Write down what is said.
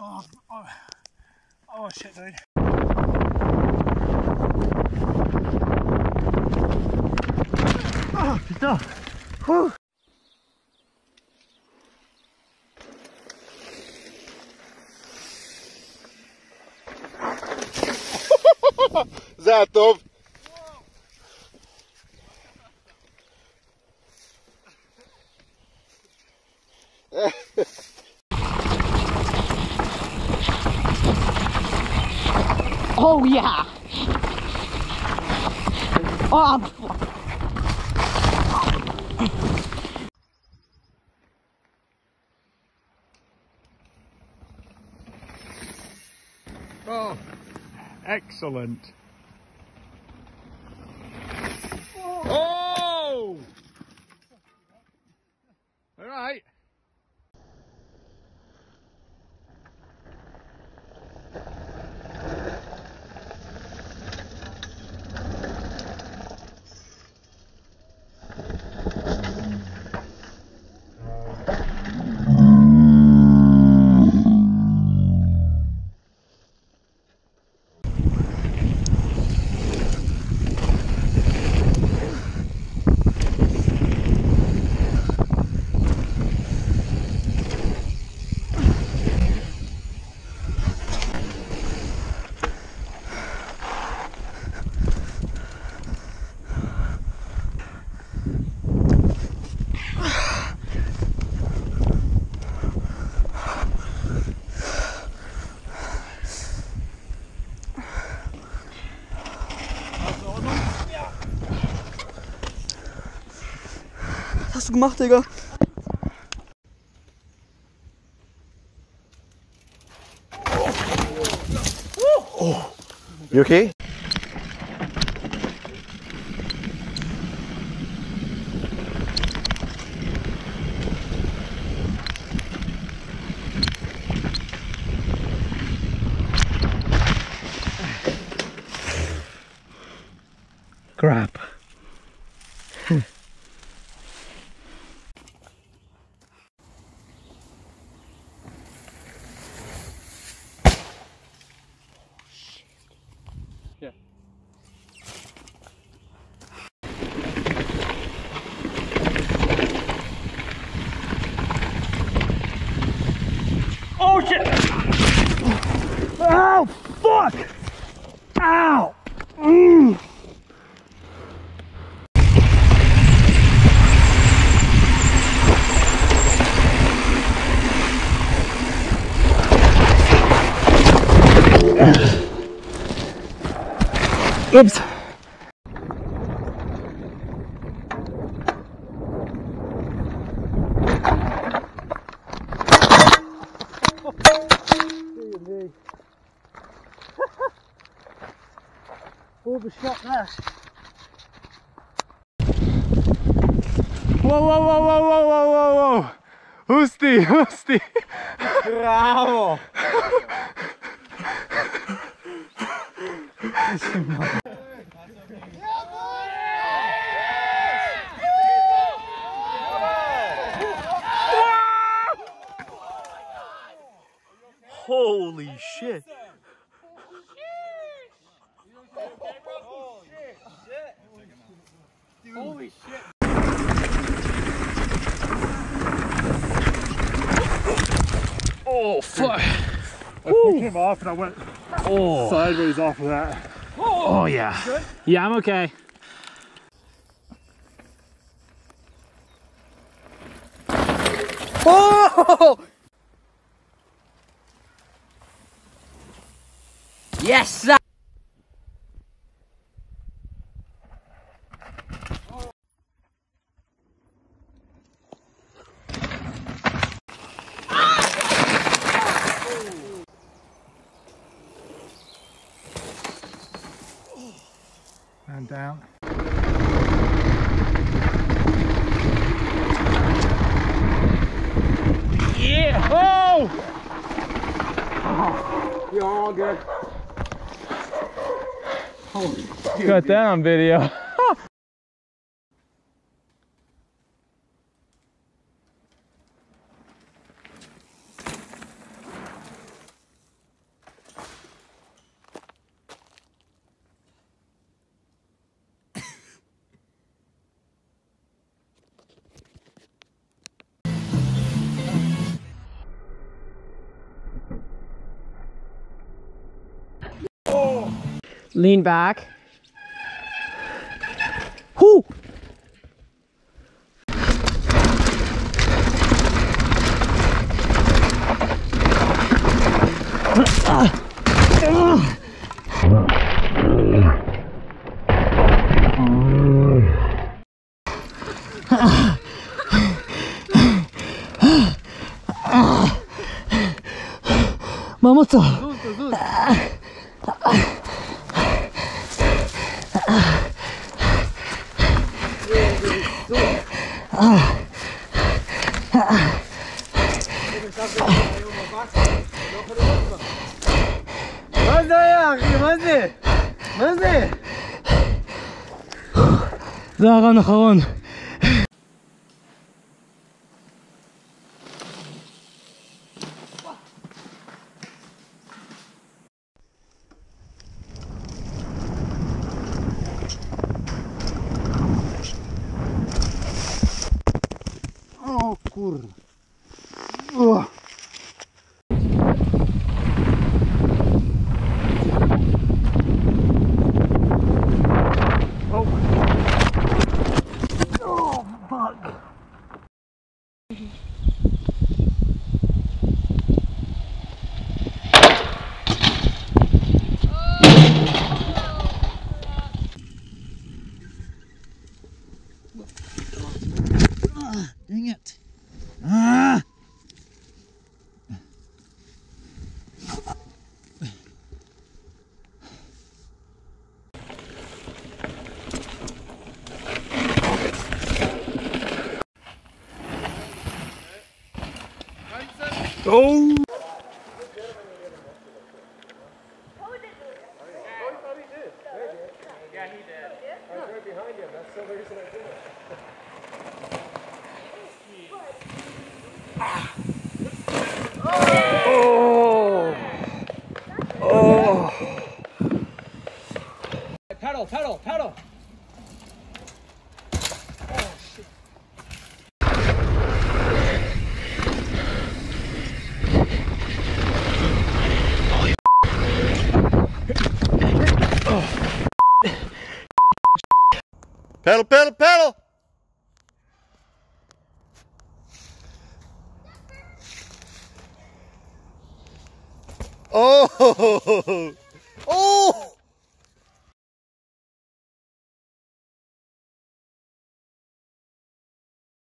Oh, oh, oh shit, dude. Oh, putain. Whew. זה היה טוב. Oh yeah. Oh, Oh, excellent. Hast du gemacht, Digga? You okay? Crap. Fuck! Ow! Mm. Oops. Overshot there. Wow, wow, wow, wow, wow, wow, wow, wow. Husti, husti. Bravo! Holy shit! Oh, fuck. I pushed him off and I went oh. sideways off of that. Oh, yeah. Yeah, I'm okay. Oh! Yes, sir. Down. Yeah. Oh! You're all good. Holy Got that on video. Lean back. Whoo! Mamoto. מה זה היה אחי? מה זה? מה זה? זה הרן אחרון. скурно. О! Oh, fuck. Oh! Yeah, he did. I was right. That's the reason I did it. Pedal, pedal, pedal! Pedal, pedal, pedal. Oh!